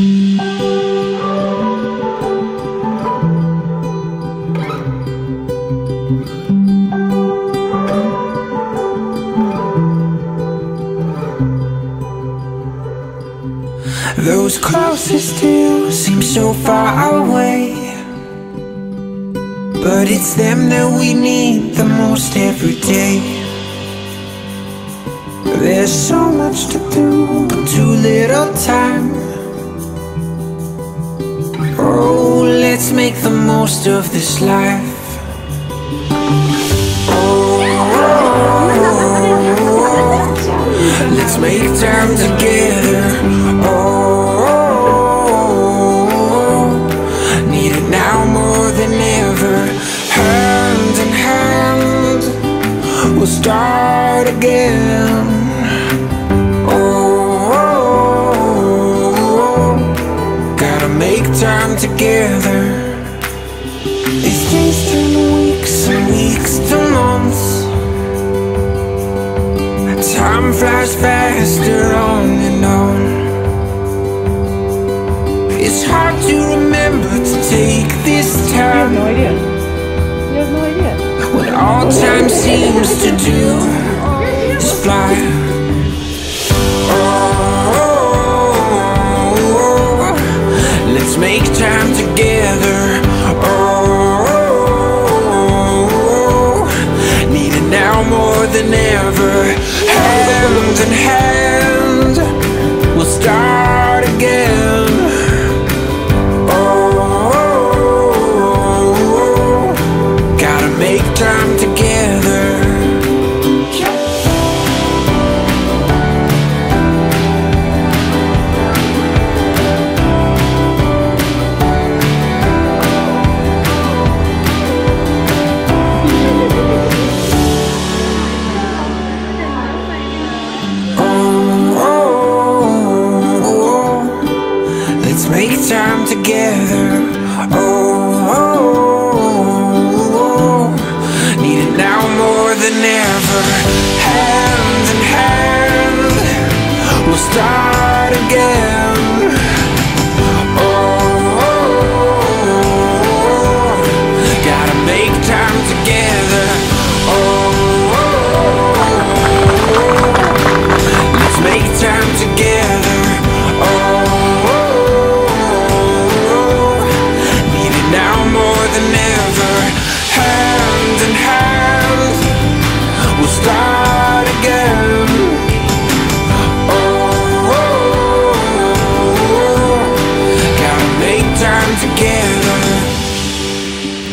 Those closest to you seem so far away. But it's them that we need the most every day. There's so much to do, but too little time make the most of this life. Oh, let's make time together. Oh, need it now more than ever. Hand in hand, we'll start again. Oh, gotta make time together Time flies faster on and on It's hard to remember to take this time You have no idea. You have no idea. When all time seems to do is fly Hand together. Oh oh, oh, oh, need it now more than ever.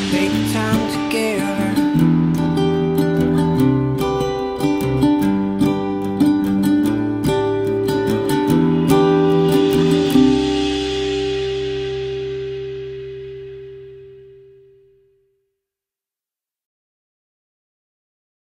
think